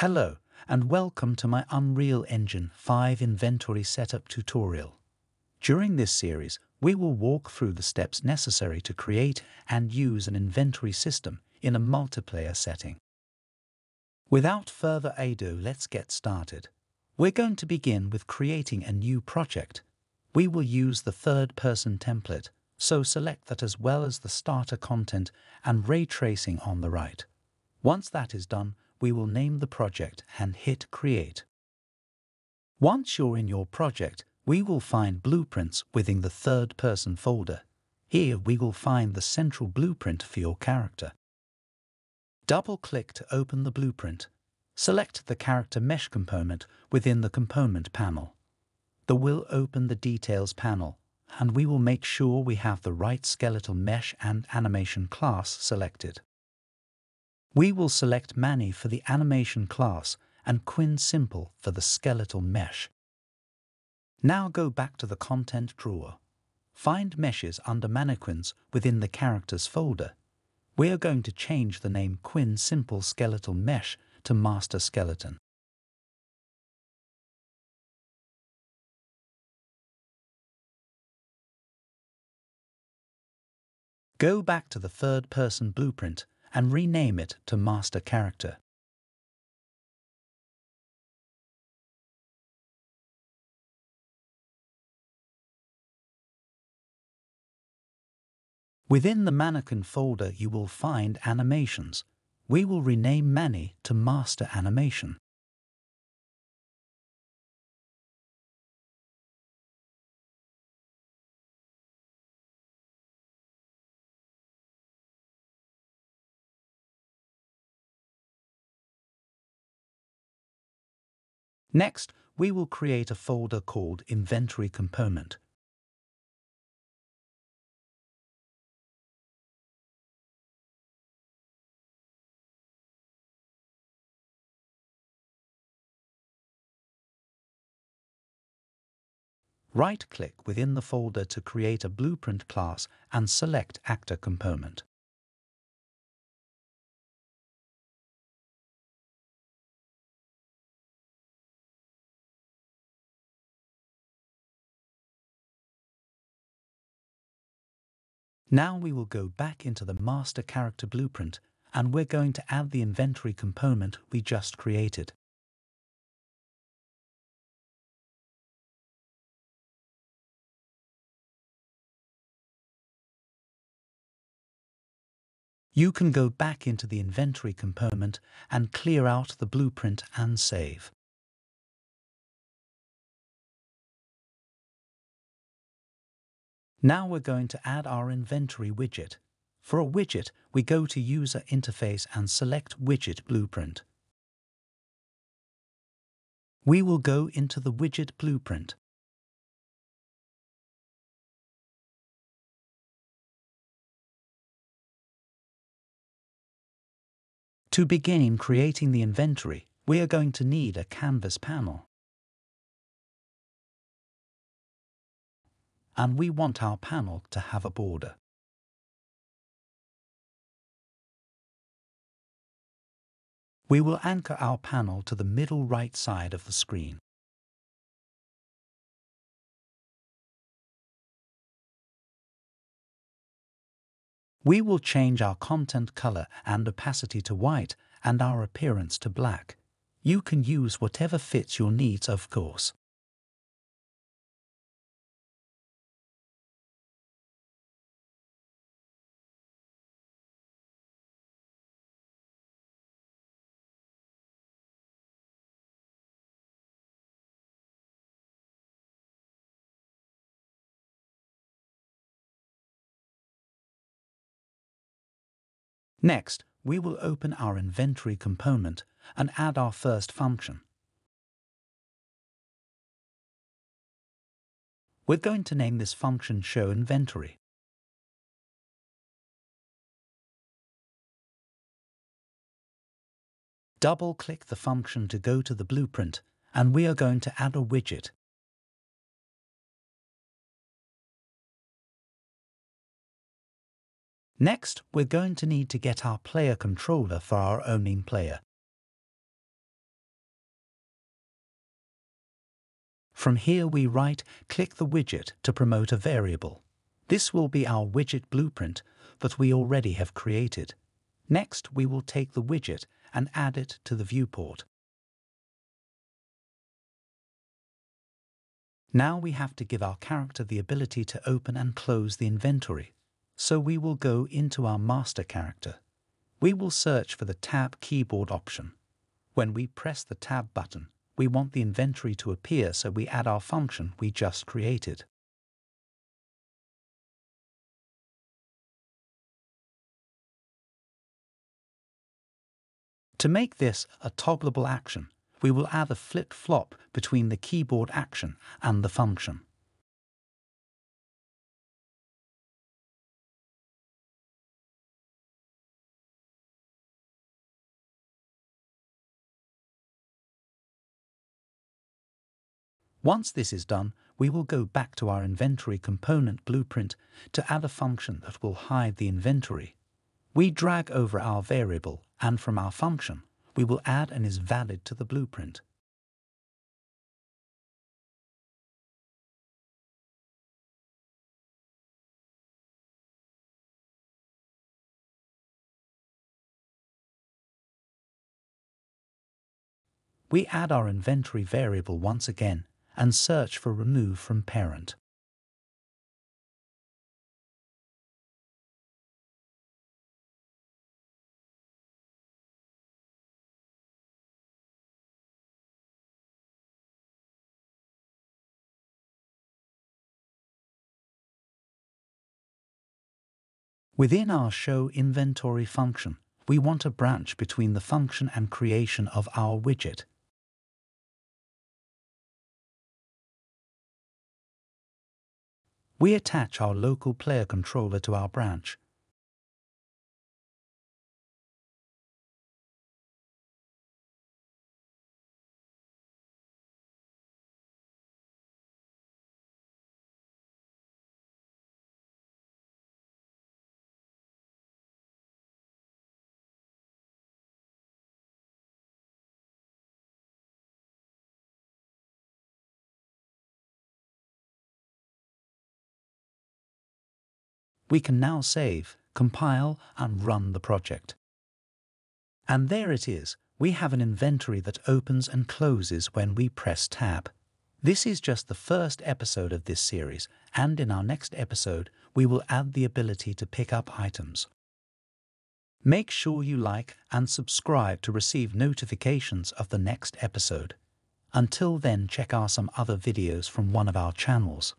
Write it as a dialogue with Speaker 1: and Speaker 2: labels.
Speaker 1: Hello and welcome to my Unreal Engine 5 inventory setup tutorial. During this series, we will walk through the steps necessary to create and use an inventory system in a multiplayer setting. Without further ado, let's get started. We're going to begin with creating a new project. We will use the third-person template, so select that as well as the starter content and ray tracing on the right. Once that is done, we will name the project and hit Create. Once you're in your project, we will find blueprints within the third-person folder. Here we will find the central blueprint for your character. Double-click to open the blueprint. Select the character mesh component within the component panel. The will open the details panel, and we will make sure we have the right skeletal mesh and animation class selected. We will select Manny for the animation class and Quinn Simple for the skeletal mesh. Now go back to the content drawer. Find meshes under mannequins within the characters folder. We are going to change the name Quinn Simple Skeletal Mesh to Master Skeleton. Go back to the third-person blueprint and rename it to master character. Within the mannequin folder you will find animations. We will rename Manny to master animation. Next, we will create a folder called Inventory Component. Right-click within the folder to create a blueprint class and select Actor Component. Now we will go back into the master character blueprint and we're going to add the inventory component we just created. You can go back into the inventory component and clear out the blueprint and save. Now we're going to add our inventory widget. For a widget, we go to User Interface and select Widget Blueprint. We will go into the widget blueprint. To begin creating the inventory, we are going to need a canvas panel. And we want our panel to have a border. We will anchor our panel to the middle right side of the screen. We will change our content color and opacity to white and our appearance to black. You can use whatever fits your needs, of course. Next, we will open our inventory component and add our first function. We're going to name this function show inventory. Double-click the function to go to the blueprint and we are going to add a widget Next, we're going to need to get our player controller for our owning player. From here we right click the widget to promote a variable. This will be our widget blueprint that we already have created. Next, we will take the widget and add it to the viewport. Now we have to give our character the ability to open and close the inventory so we will go into our master character. We will search for the Tab keyboard option. When we press the Tab button, we want the inventory to appear so we add our function we just created. To make this a toggleable action, we will add a flip-flop between the keyboard action and the function. Once this is done, we will go back to our inventory component blueprint to add a function that will hide the inventory. We drag over our variable, and from our function, we will add and is valid to the blueprint. We add our inventory variable once again and search for remove from parent. Within our show inventory function, we want a branch between the function and creation of our widget. We attach our local player controller to our branch. We can now save, compile and run the project. And there it is. We have an inventory that opens and closes when we press Tab. This is just the first episode of this series, and in our next episode, we will add the ability to pick up items. Make sure you like and subscribe to receive notifications of the next episode. Until then, check out some other videos from one of our channels.